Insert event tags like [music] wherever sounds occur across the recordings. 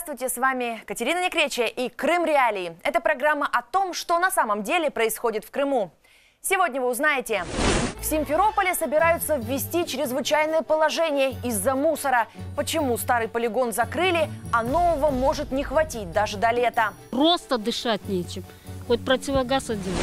Здравствуйте, с вами Катерина Некречия и Крым Реалии. Это программа о том, что на самом деле происходит в Крыму. Сегодня вы узнаете. В Симферополе собираются ввести чрезвычайное положение из-за мусора. Почему старый полигон закрыли, а нового может не хватить даже до лета. Просто дышать нечем. Хоть противогаз один.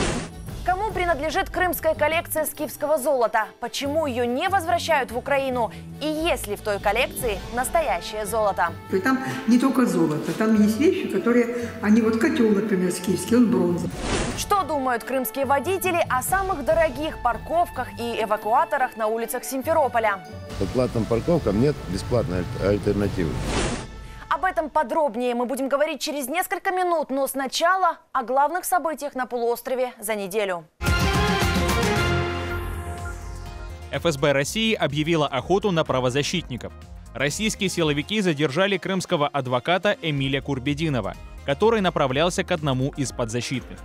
Принадлежит крымская коллекция скифского золота? Почему ее не возвращают в Украину? И есть ли в той коллекции настоящее золото? И там не только золото, там есть вещи, которые, они вот котел, например, скифский, он бронза. Что думают крымские водители о самых дорогих парковках и эвакуаторах на улицах Симферополя? По платным парковкам нет бесплатной аль- альтернативы. Этом подробнее мы будем говорить через несколько минут, но сначала о главных событиях на полуострове за неделю. ФСБ России объявила охоту на правозащитников. Российские силовики задержали крымского адвоката Эмиля Курбединова, который направлялся к одному из подзащитных.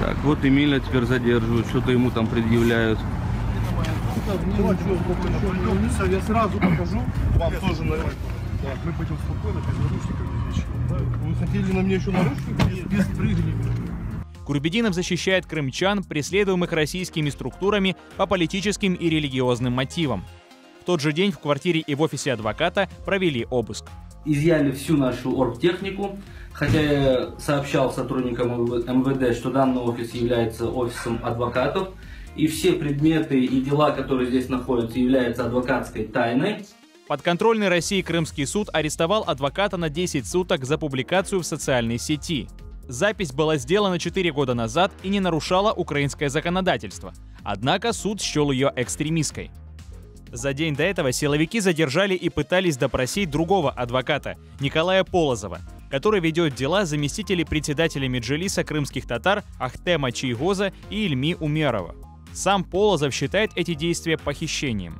Так, вот Эмиля теперь задерживают, что-то ему там предъявляют. Я сразу покажу. Вам тоже наручники. Так, мы пойдем спокойно, без наручников, без ничего. да? Вы хотели на мне еще наручники? Без, без прыгания. Курбединов защищает крымчан, преследуемых российскими структурами по политическим и религиозным мотивам. В тот же день в квартире и в офисе адвоката провели обыск. Изъяли всю нашу оргтехнику, хотя я сообщал сотрудникам МВ- МВД, что данный офис является офисом адвокатов, и все предметы и дела, которые здесь находятся, являются адвокатской тайной. Подконтрольный России Крымский суд арестовал адвоката на 10 суток за публикацию в социальной сети. Запись была сделана 4 года назад и не нарушала украинское законодательство. Однако суд счел ее экстремистской. За день до этого силовики задержали и пытались допросить другого адвоката, Николая Полозова, который ведет дела заместителей председателя Меджелиса крымских татар Ахтема Чайгоза и Ильми Умерова. Сам Полозов считает эти действия похищением.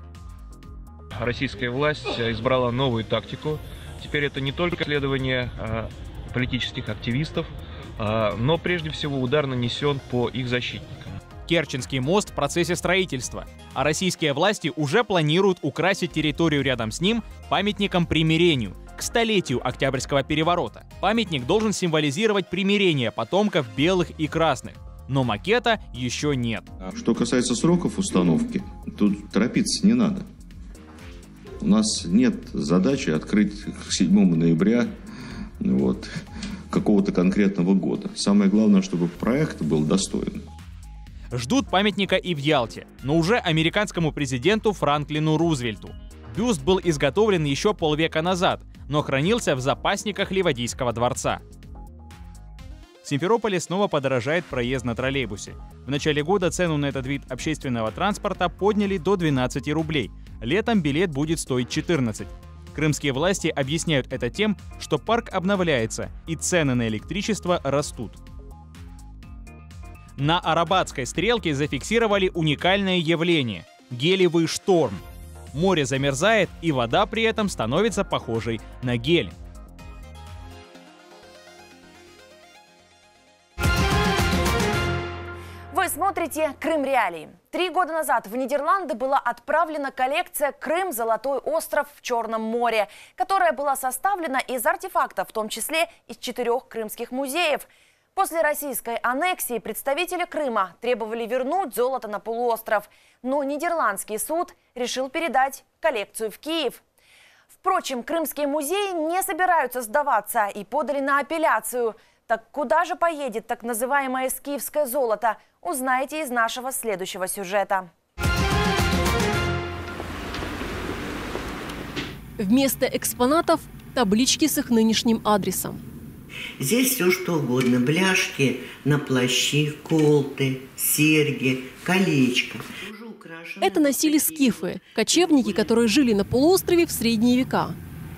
Российская власть э, избрала новую тактику. Теперь это не только следование э, политических активистов, э, но прежде всего удар нанесен по их защитникам. Керченский мост в процессе строительства, а российские власти уже планируют украсить территорию рядом с ним памятником примирению к столетию Октябрьского переворота. Памятник должен символизировать примирение потомков белых и красных, но макета еще нет. А Что касается сроков установки, тут торопиться не надо. У нас нет задачи открыть к 7 ноября вот, какого-то конкретного года. Самое главное, чтобы проект был достоин. Ждут памятника и в Ялте, но уже американскому президенту Франклину Рузвельту. Бюст был изготовлен еще полвека назад, но хранился в запасниках Ливадийского дворца. В Симферополе снова подорожает проезд на троллейбусе. В начале года цену на этот вид общественного транспорта подняли до 12 рублей. Летом билет будет стоить 14. Крымские власти объясняют это тем, что парк обновляется и цены на электричество растут. На Арабатской стрелке зафиксировали уникальное явление – гелевый шторм. Море замерзает, и вода при этом становится похожей на гель. Смотрите «Крым Реалии». Три года назад в Нидерланды была отправлена коллекция «Крым. Золотой остров в Черном море», которая была составлена из артефактов, в том числе из четырех крымских музеев. После российской аннексии представители Крыма требовали вернуть золото на полуостров, но Нидерландский суд решил передать коллекцию в Киев. Впрочем, крымские музеи не собираются сдаваться и подали на апелляцию. Так куда же поедет так называемое скифское золото, узнаете из нашего следующего сюжета. Вместо экспонатов – таблички с их нынешним адресом. Здесь все что угодно. Бляшки на плащи, колты, серьги, колечко. Это носили скифы – кочевники, которые жили на полуострове в средние века.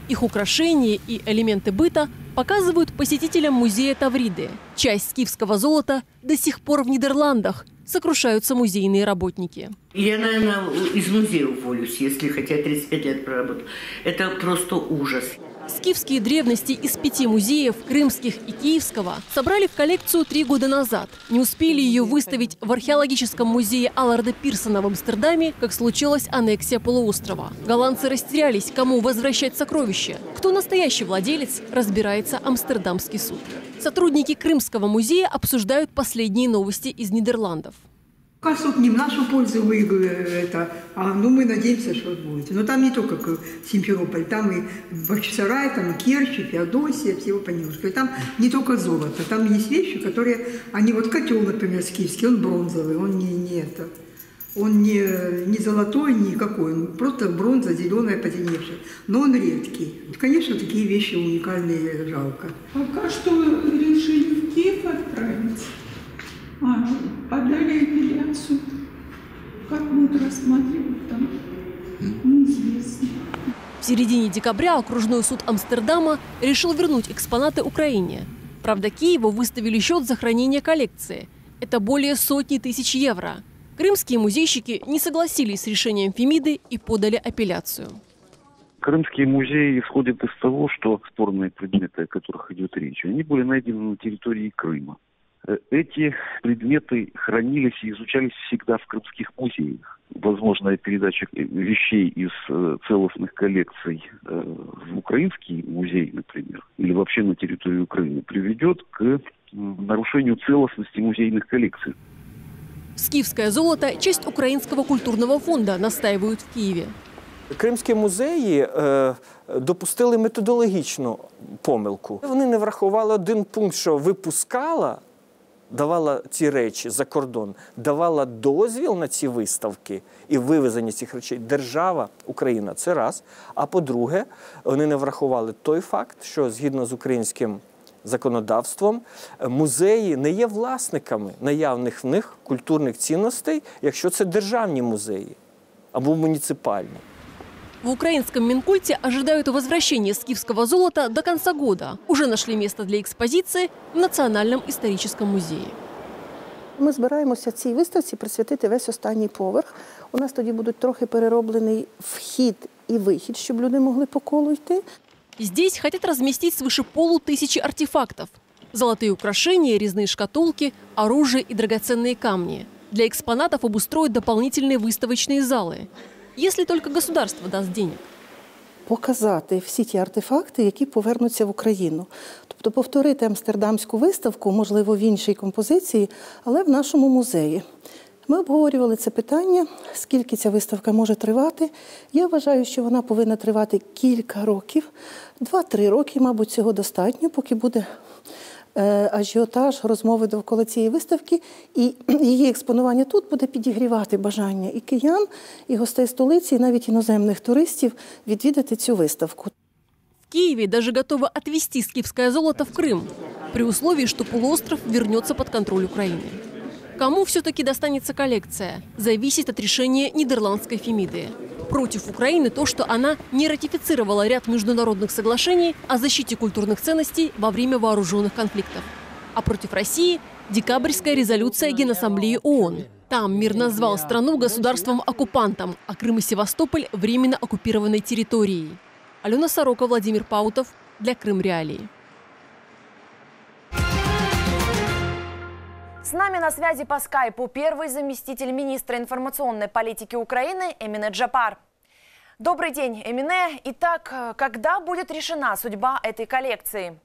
Их украшения и элементы быта показывают посетителям музея Тавриды. Часть скифского золота до сих пор в Нидерландах, сокрушаются музейные работники. Я, наверное, из музея уволюсь, если хотя 35 лет проработал. Это просто ужас. Скифские древности из пяти музеев, крымских и киевского, собрали в коллекцию три года назад. Не успели ее выставить в археологическом музее Алларда Пирсона в Амстердаме, как случилась аннексия полуострова. Голландцы растерялись, кому возвращать сокровища. Кто настоящий владелец, разбирается Амстердамский суд. Сотрудники Крымского музея обсуждают последние новости из Нидерландов. Суд не в нашу пользу выиграл это, а ну мы надеемся, что будет. Но там не только Симферополь, там и Бахчисарай, там и Керчь, и Феодосия, всего понемножку. И там не только золото, там есть вещи, которые, они вот котел, например, скифский, он бронзовый, он не, не это. Он не, не золотой, никакой, он просто бронза, зеленая, потемневшая. Но он редкий. Конечно, такие вещи уникальные, жалко. Пока что решили в Киев отправить. А, подали апелляцию. Как будут рассматривать там, неизвестно. В середине декабря окружной суд Амстердама решил вернуть экспонаты Украине. Правда, Киеву выставили счет за хранение коллекции. Это более сотни тысяч евро. Крымские музейщики не согласились с решением Фемиды и подали апелляцию. Крымские музеи исходят из того, что спорные предметы, о которых идет речь, они были найдены на территории Крыма. Э, эти предметы хранились и изучались всегда в крымских музеях. Возможная передача вещей из э, целостных коллекций э, в украинский музей, например, или вообще на территорию Украины, приведет к нарушению целостности музейных коллекций. Скифское золото – часть Украинского культурного фонда, настаивают в Киеве. Кримські музеї е, допустили методологічну помилку. Вони не врахували один пункт, що випускала, давала ці речі за кордон, давала дозвіл на ці виставки і вивезення цих речей держава Україна. Це раз. А по-друге, вони не врахували той факт, що згідно з українським законодавством музеї не є власниками наявних в них культурних цінностей, якщо це державні музеї або муніципальні. В украинском Минкульте ожидают возвращения скифского золота до конца года. Уже нашли место для экспозиции в Национальном историческом музее. Ми збираємося цій виставці присвятити весь останній поверх. У нас тоді будуть трохи перероблений вхід і вихід, щоб люди могли по колу йти. Здесь хотят разместить свыше полутысячи артефактов. Золотые украшения, резные шкатулки, оружие и драгоценные камни. Для экспонатов обустроят дополнительные выставочные залы. Если только государство даст денег. Показати всі ті артефакти, які повернуться в Україну. Тобто повторити амстердамську виставку, можливо, в іншій композиції, але в нашому музеї. Ми обговорювали це питання, скільки ця виставка може тривати. Я вважаю, що вона повинна тривати кілька років, два-три роки, мабуть, цього достатньо, поки буде ажіотаж, розмови довкола цієї виставки, і її [clears throat] експонування тут буде підігрівати бажання і киян, і гостей столиці, і навіть іноземних туристів відвідати цю виставку. В Киеве даже готовы отвезти скифское золото в Крым, при условии, что полуостров вернется под контроль Украины. Кому все-таки достанется коллекция, зависит от решения нидерландской Фемиды. Против Украины то, что она не ратифицировала ряд международных соглашений о защите культурных ценностей во время вооруженных конфликтов. А против России – декабрьская резолюция Генассамблеи ООН. Там мир назвал страну государством-оккупантом, а Крым и Севастополь – временно оккупированной территорией. Алена Сорока, Владимир Паутов для Крым Реалии. С нами на связи по скайпу первый заместитель министра информационной политики Украины Эмине Джапар. Добрый день, Эмине. Итак, когда будет решена судьба этой коллекции?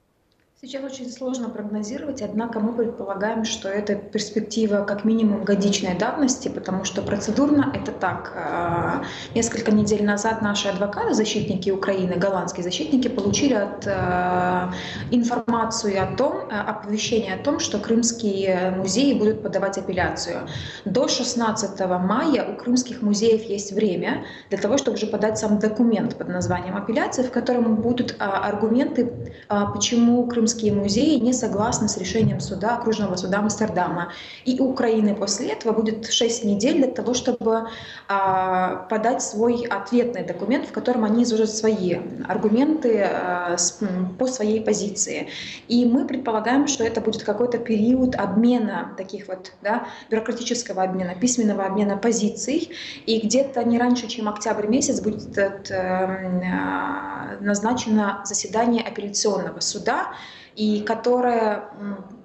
Сейчас очень сложно прогнозировать, однако мы предполагаем, что это перспектива как минимум годичной давности, потому что процедурно это так. А, несколько недель назад наши адвокаты, защитники Украины, голландские защитники, получили от а, информацию о том, а, оповещение о том, что крымские музеи будут подавать апелляцию. До 16 мая у крымских музеев есть время для того, чтобы уже подать сам документ под названием апелляции, в котором будут аргументы, почему крымские крымские музеи не согласны с решением суда, окружного суда Амстердама. И у Украины после этого будет 6 недель для того, чтобы а, подать свой ответный документ, в котором они изложат свои аргументы а, с, по своей позиции. И мы предполагаем, что это будет какой-то период обмена таких вот, да, бюрократического обмена, письменного обмена позиций. И где-то не раньше, чем октябрь месяц будет э, назначено заседание апелляционного суда, и которое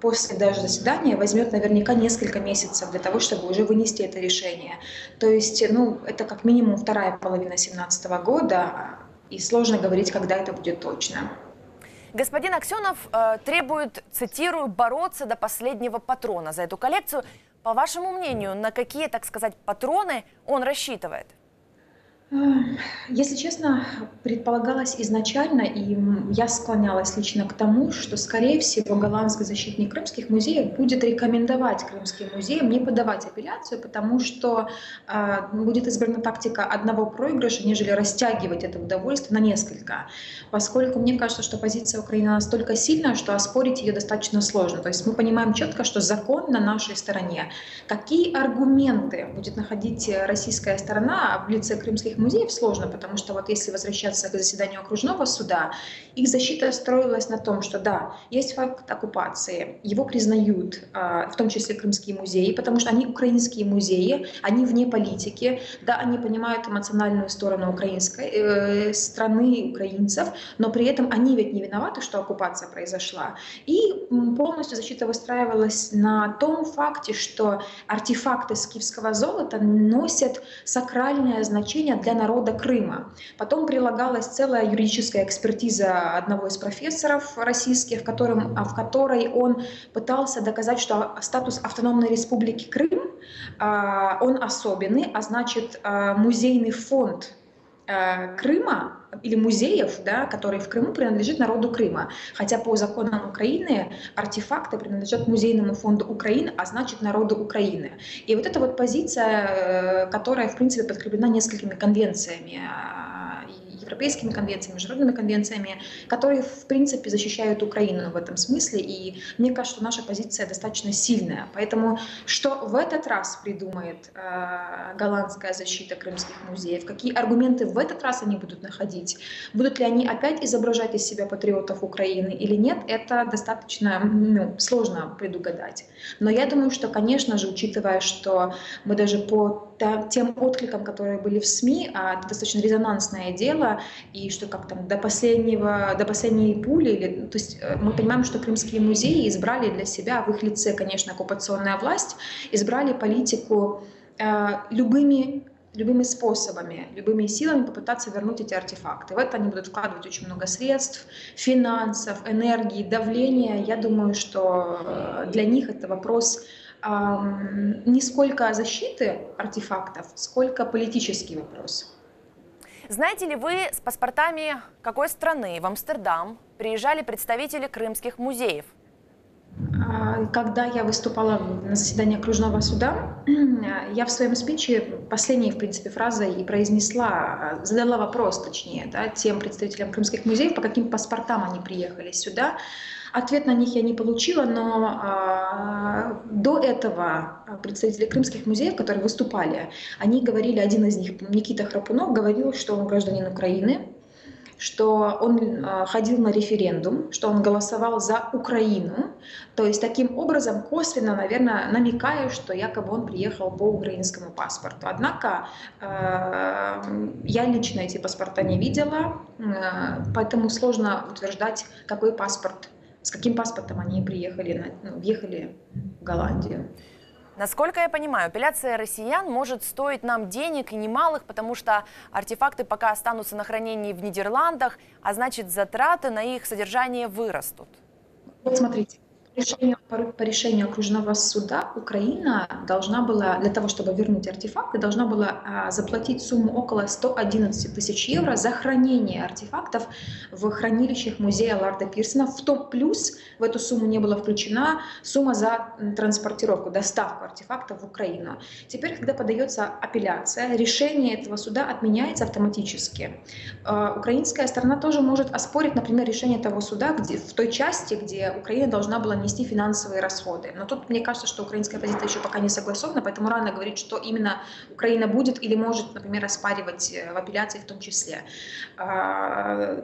после даже заседания возьмет наверняка несколько месяцев для того, чтобы уже вынести это решение. То есть, ну, это как минимум вторая половина 2017 года, и сложно говорить, когда это будет точно. Господин Аксенов э, требует, цитирую, бороться до последнего патрона за эту коллекцию. По вашему мнению, на какие, так сказать, патроны он рассчитывает? Если честно, предполагалось изначально, и я склонялась лично к тому, что, скорее всего, голландский защитник крымских музеев будет рекомендовать крымским музеям не подавать апелляцию, потому что э, будет избрана тактика одного проигрыша, нежели растягивать это удовольствие на несколько. Поскольку мне кажется, что позиция Украины настолько сильная, что оспорить ее достаточно сложно. То есть мы понимаем четко, что закон на нашей стороне. Какие аргументы будет находить российская сторона в лице крымских этих музеев сложно, потому что вот если возвращаться к заседанию окружного суда, их защита строилась на том, что да, есть факт оккупации, его признают, а, в том числе крымские музеи, потому что они украинские музеи, они вне политики, да, они понимают эмоциональную сторону украинской э, страны, украинцев, но при этом они ведь не виноваты, что оккупация произошла. И полностью защита выстраивалась на том факте, что артефакты скифского золота носят сакральное значение для народа Крыма. Потом прилагалась целая юридическая экспертиза одного из профессоров российских, в, котором, в которой он пытался доказать, что статус автономной республики Крым, а, он особенный, а значит а, музейный фонд а, Крыма или музеев, да, которые в Крыму принадлежит народу Крыма. Хотя по законам Украины артефакты принадлежат музейному фонду Украины, а значит народу Украины. И вот эта вот позиция, э, которая, в принципе, подкреплена несколькими конвенциями европейскими конвенциями, международными конвенциями, которые, в принципе, защищают Украину в этом смысле. И мне кажется, что наша позиция достаточно сильная. Поэтому что в этот раз придумает э, голландская защита крымских музеев, какие аргументы в этот раз они будут находить, будут ли они опять изображать из себя патриотов Украины или нет, это достаточно ну, сложно предугадать. Но я думаю, что, конечно же, учитывая, что мы даже по тем откликам, которые были в СМИ, а это достаточно резонансное дело, и что как там до последнего, до последней пули, или, то есть э, мы понимаем, что крымские музеи избрали для себя, в их лице, конечно, оккупационная власть, избрали политику э, любыми любыми способами, любыми силами попытаться вернуть эти артефакты. В это они будут вкладывать очень много средств, финансов, энергии, давления. Я думаю, что э, для них это вопрос не сколько защиты артефактов, сколько политический вопрос. Знаете ли вы, с паспортами какой страны в Амстердам приезжали представители крымских музеев? А, когда я выступала на заседании окружного суда, [clears throat] я в своем спиче последней, в принципе, фразой и произнесла, задала вопрос, точнее, да, тем представителям крымских музеев, по каким паспортам они приехали сюда. Ответ на них я не получила, но а, до этого представители крымских музеев, которые выступали, они говорили, один из них, Никита Храпунов, говорил, что он гражданин Украины, что он а, ходил на референдум, что он голосовал за Украину, то есть таким образом косвенно, наверное, намекая, что якобы он приехал по украинскому паспорту. Однако э, я лично эти паспорта не видела, поэтому сложно утверждать, какой паспорт с каким паспортом они приехали, ну, въехали в Голландию. Насколько я понимаю, апелляция россиян может стоить нам денег и немалых, потому что артефакты пока останутся на хранении в Нидерландах, а значит затраты на их содержание вырастут. Вот смотрите, решению, по, решению окружного суда Украина должна была, для того, чтобы вернуть артефакты, должна была а, заплатить сумму около 111 тысяч евро за хранение артефактов в хранилищах музея Ларда Пирсона. В том плюс в эту сумму не была включена сумма за транспортировку, доставку артефактов в Украину. Теперь, когда подается апелляция, решение этого суда отменяется автоматически. А, украинская сторона тоже может оспорить, например, решение того суда где, в той части, где Украина должна была нести финансовые расходы. Но тут мне кажется, что украинская позиция еще пока не согласована, поэтому рано говорить, что именно Украина будет или может, например, оспаривать э, в апелляции в том числе. А,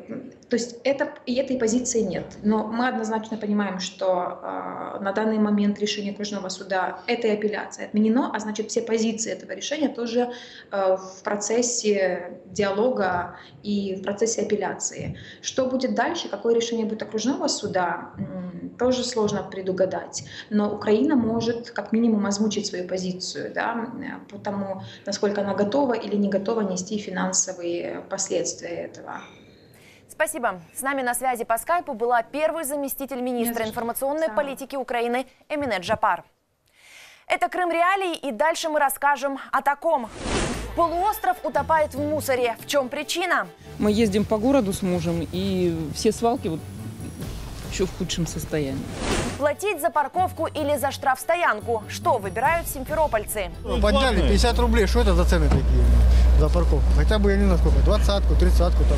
то есть это, и этой позиции нет. Но мы однозначно понимаем, что а, на данный момент решение окружного суда этой апелляции отменено, а значит все позиции этого решения тоже э, в процессе диалога и в процессе апелляции. Что будет дальше, какое решение будет окружного суда, тоже сложно предугадать. Но Украина может как минимум озвучить свою позицию да, по тому, насколько она готова или не готова нести финансовые последствия этого. Спасибо. С нами на связи по скайпу была первый заместитель министра информационной политики Украины Эминет Джапар. Это Крым Реалии, и дальше мы расскажем о таком. Полуостров утопает в мусоре. В чем причина? Мы ездим по городу с мужем, и все свалки вот еще в худшем состоянии. Платить за парковку или за штрафстоянку? Что выбирают симферопольцы? Ну, подняли 50 рублей. Что это за цены такие за парковку? Хотя бы, я не знаю сколько, двадцатку, тридцатку там.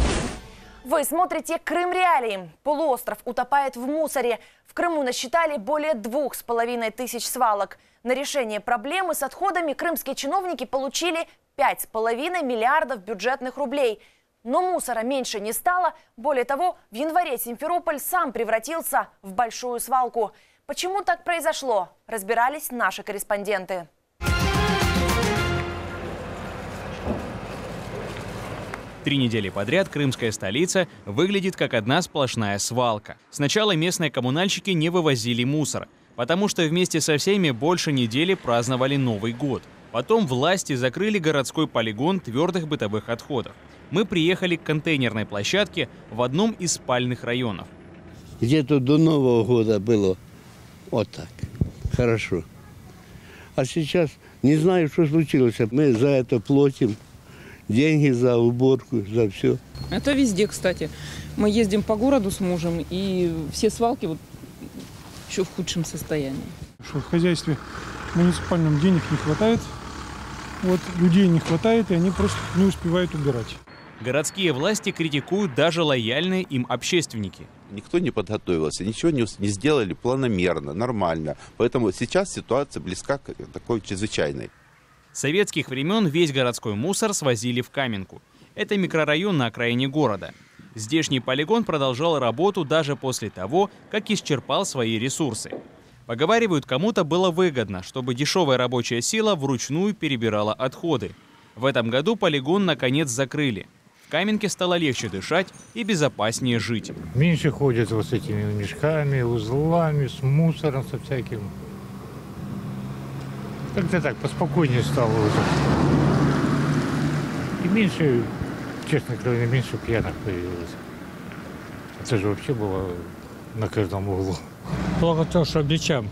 Вы смотрите «Крым Реалии». Полуостров утопает в мусоре. В Крыму насчитали более двух с половиной тысяч свалок. На решение проблемы с отходами крымские чиновники получили пять с половиной миллиардов бюджетных рублей. Но мусора меньше не стало. Более того, в январе Симферополь сам превратился в большую свалку. Почему так произошло, разбирались наши корреспонденты. Три недели подряд крымская столица выглядит как одна сплошная свалка. Сначала местные коммунальщики не вывозили мусор, потому что вместе со всеми больше недели праздновали Новый год. Потом власти закрыли городской полигон твердых бытовых отходов. Мы приехали к контейнерной площадке в одном из спальных районов. Где-то до Нового года было вот так. Хорошо. А сейчас не знаю, что случилось. Мы за это платим деньги за уборку, за все. Это везде, кстати. Мы ездим по городу с мужем, и все свалки вот еще в худшем состоянии. Что в хозяйстве муниципальном денег не хватает, вот людей не хватает, и они просто не успевают убирать. Городские власти критикуют даже лояльные им общественники. Никто не подготовился, ничего не, не сделали планомерно, нормально. Поэтому сейчас ситуация близка к такой чрезвычайной. С советских времен весь городской мусор свозили в Каменку. Это микрорайон на окраине города. Здешний полигон продолжал работу даже после того, как исчерпал свои ресурсы. Поговаривают, кому-то было выгодно, чтобы дешевая рабочая сила вручную перебирала отходы. В этом году полигон наконец закрыли. В Каменке стало легче дышать и безопаснее жить. Меньше ходят вот с этими мешками, узлами, с мусором, со всяким. Как-то так, поспокойнее стало уже. И меньше, честно говоря, меньше пьяных появилось. Это же вообще было на каждом углу. Плохо то, что бичам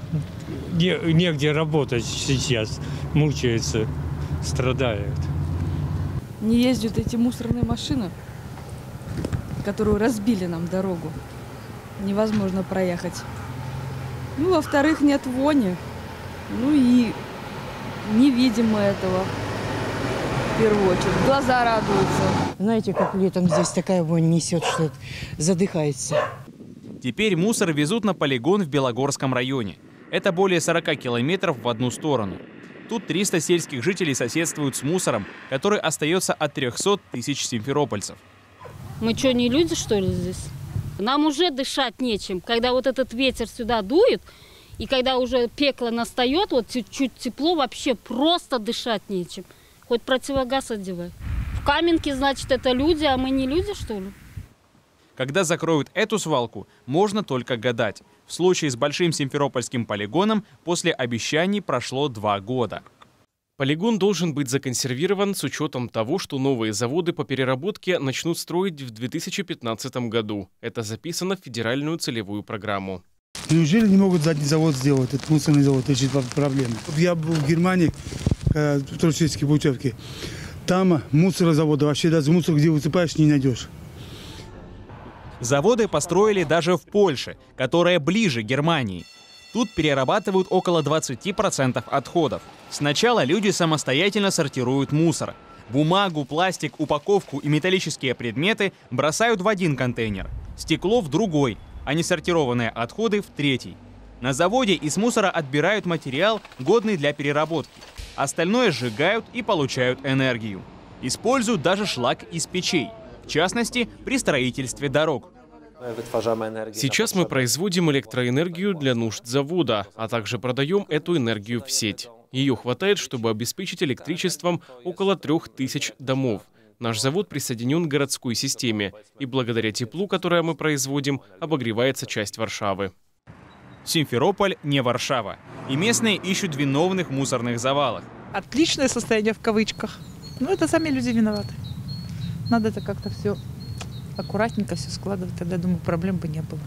не, негде работать сейчас, мучаются, страдают. Не ездят эти мусорные машины, которые разбили нам дорогу. Невозможно проехать. Ну, во-вторых, нет вони. Ну и не видим мы этого в первую очередь. Глаза радуются. Знаете, как летом здесь такая вонь несет, что задыхается. Теперь мусор везут на полигон в Белогорском районе. Это более 40 километров в одну сторону. Тут 300 сельских жителей соседствуют с мусором, который остается от 300 тысяч симферопольцев. Мы что, не люди, что ли, здесь? Нам уже дышать нечем. Когда вот этот ветер сюда дует, и когда уже пекло настает, вот чуть-чуть тепло, вообще просто дышать нечем. Хоть противогаз одевай. В Каменке, значит, это люди, а мы не люди, что ли? Когда закроют эту свалку, можно только гадать. В случае с Большим Симферопольским полигоном после обещаний прошло два года. Полигон должен быть законсервирован с учетом того, что новые заводы по переработке начнут строить в 2015 году. Это записано в федеральную целевую программу. Неужели не могут задний завод сделать, этот мусорный завод, решить проблемы? Я был в Германии, в туристической путевке. Там мусорозавода, вообще даже мусор, где высыпаешь, не найдешь. Заводы построили даже в Польше, которая ближе Германии. Тут перерабатывают около 20% отходов. Сначала люди самостоятельно сортируют мусор. Бумагу, пластик, упаковку и металлические предметы бросают в один контейнер, стекло в другой, а несортированные отходы в третий. На заводе из мусора отбирают материал, годный для переработки. Остальное сжигают и получают энергию. Используют даже шлак из печей, в частности, при строительстве дорог. Сейчас мы производим электроэнергию для нужд завода, а также продаем эту энергию в сеть. Ее хватает, чтобы обеспечить электричеством около трех тысяч домов. Наш завод присоединен к городской системе, и благодаря теплу, которое мы производим, обогревается часть Варшавы. Симферополь не Варшава, и местные ищут виновных в мусорных завалах. Отличное состояние в кавычках. Но это сами люди виноваты. Надо это как-то все аккуратненько все складывать, тогда, думаю, проблем бы не было.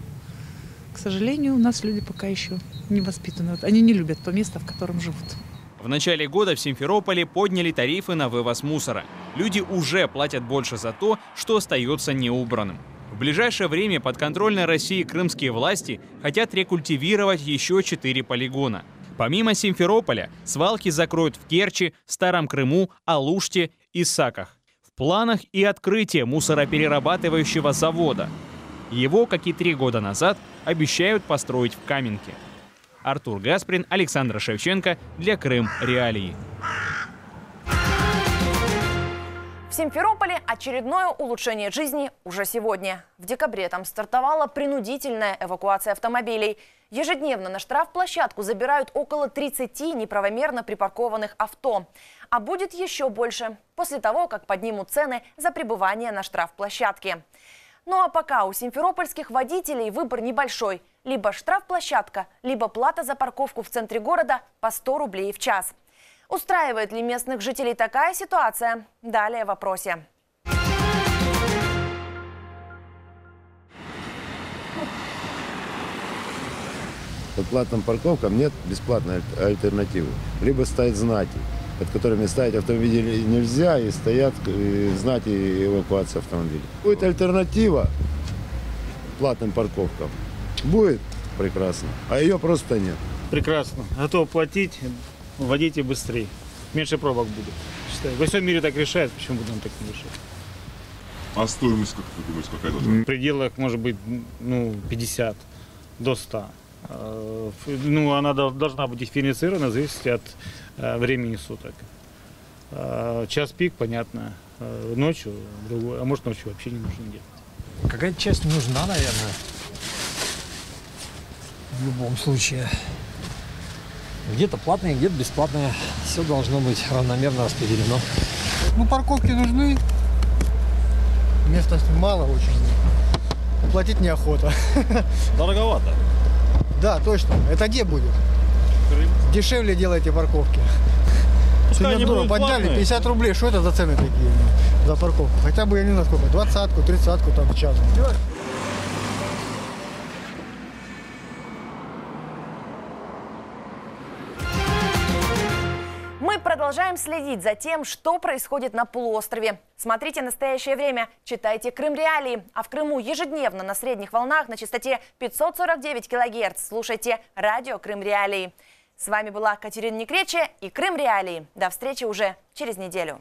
К сожалению, у нас люди пока еще не воспитаны. Они не любят то место, в котором живут. В начале года в Симферополе подняли тарифы на вывоз мусора. Люди уже платят больше за то, что остается неубранным. В ближайшее время подконтрольной России крымские власти хотят рекультивировать еще четыре полигона. Помимо Симферополя, свалки закроют в Керчи, Старом Крыму, Алуште и Саках. Планах и открытие мусороперерабатывающего завода. Его, как и три года назад, обещают построить в Каменке. Артур Гасприн, Александр Шевченко для Крым Реалии. В Симферополе очередное улучшение жизни уже сегодня. В декабре там стартовала принудительная эвакуация автомобилей. Ежедневно на штрафплощадку забирают около 30 неправомерно припаркованных авто. А будет еще больше после того, как поднимут цены за пребывание на штрафплощадке. Ну а пока у симферопольских водителей выбор небольшой. Либо штрафплощадка, либо плата за парковку в центре города по 100 рублей в час. Устраивает ли местных жителей такая ситуация? Далее в вопросе. По платным парковкам нет бесплатной альтернативы. Либо ставить знаки, под которыми ставить автомобили нельзя, и стоят и знаки эвакуации автомобилей. Будет альтернатива платным парковкам. Будет прекрасно, а ее просто нет. Прекрасно. Готов платить, водите быстрее. Меньше пробок будет. Считаю. Во всем мире так решают, почему бы нам так не решать? А стоимость, как думаете, какая должна быть? В пределах, может быть, ну, 50 до 100. Э, Ну, она дол- должна быть дифференцирована, зависит от э, времени суток. Э, Час пик, понятно, э, ночью другой, а может ночью вообще не нужно делать. Какая часть нужна, наверное. В любом случае. Где-то платные, где-то бесплатные. Все должно быть равномерно распределено. Ну, парковки нужны. Места мало очень. Платить неохота. [laughs] Дороговато. Да, точно. Это где будет? Дешевле делайте парковки. Пускай они будут подняли, платные. 50 рублей. Что это за цены такие ну, за парковку? Хотя бы, я не знаю сколько, двадцатку, тридцатку там в час. Мы продолжаем следить за тем, что происходит на полуострове. Смотрите «Настоящее время», читайте «Крым Реалии». А в Крыму ежедневно на средних волнах на частоте 549 килогерц слушайте радио «Крым Реалии». С вами была Катерина Некрече и «Крым Реалии». До встречи уже через неделю.